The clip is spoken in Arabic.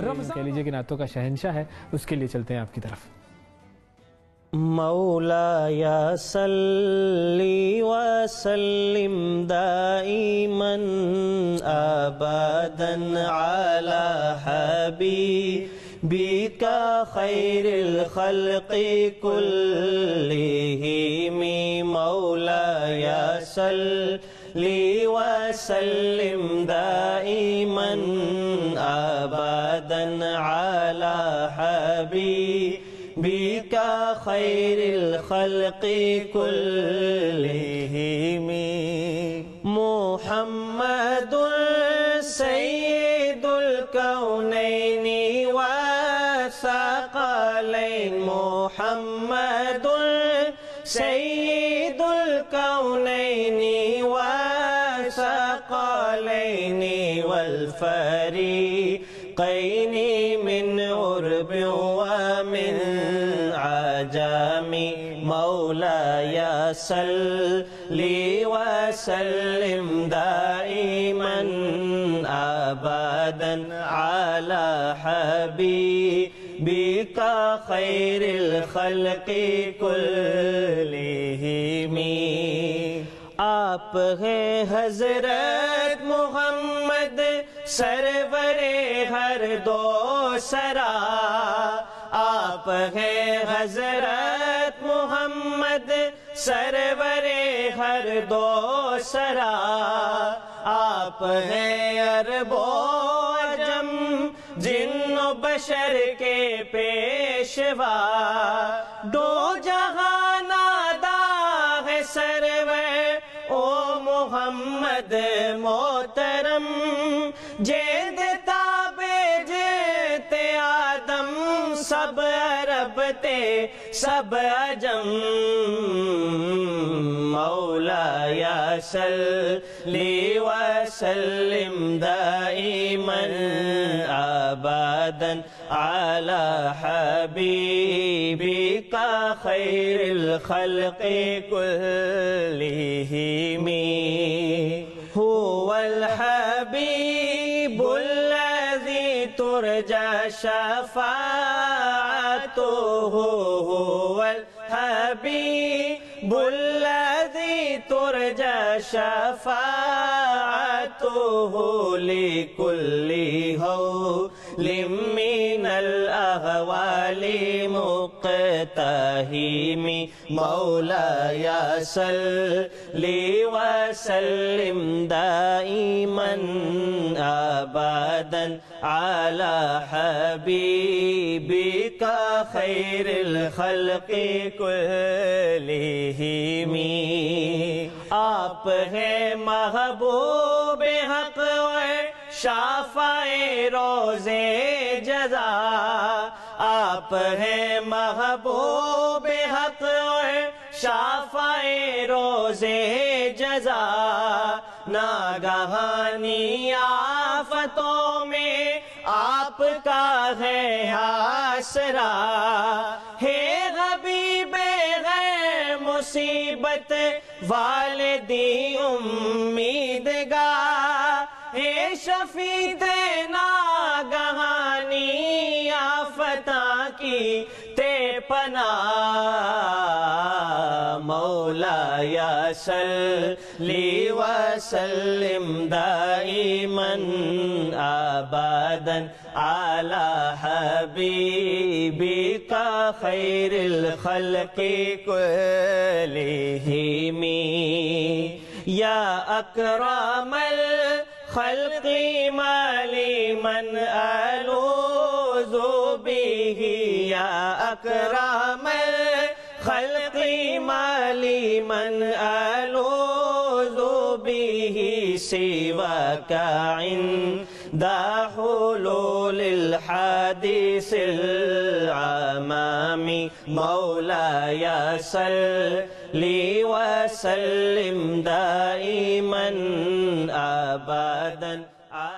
کہہ لیجیے کہ ناتوں کا شہنشاہ ہے اس کے لیے چلتے ہیں آپ کی طرف۔ مولا یا صلی وسلم دائما آبادا على حبیبک خیر الخلق کلہم مولا یا صلی صل وسلم دائما ابدا على حبيبك خير الخلق كلهم. محمد سيد الكونين والثقلين محمد سيد الكونين فريقين من أرب ومن عجام مولاي سل لي وسلم دائما، أبدا على حبيبك خير الخلق كلهم. آپ ہیں حضرت محمد سرور ہر دو سرا، آپ ہیں حضرت محمد، سرور ہر دو سرا، آپ ہیں عرب و عجم، جن و بشر کے پیشوا۔ دو جہاں نادا ہے سرور محمد محترم جید تابے جیتے آدم، سب عرب تے سب عجم۔ مولا یا سلی وسلم دائیمن آبادن علی حبیبی خير الخلق كلهم هو الحبيب الذي ترجى شفاعته هو الحبيب الذي ترجى شفاعته لكل هول من الأهوال مقتهم. مولاي سل وسلم دائما أبدا على حبيبك خير الخلق كلهم. آپ ہے محبوب حق و شافائے روزے جزا، آپ ہیں محبوب حق اور شافائے روزے جزا۔ ناگہانی آفتوں میں آپ کا ہے آسرا۔ ہے غبیب غیر مصیبت، والدی امیدگار۔ शफी देना गहानी आफता की ते पना मौलाया सल्ली वसल्लिम दाइमन आबादन आला हबीबिका खैरिल खल्क़ि कुल्लिहिमी خلقي ما لي من ألوذ به يا أكرم خلقي ما لي من ألوذ به سواك عند حلول الحديث العمام مولاي سل لي وسلم دائما أبدا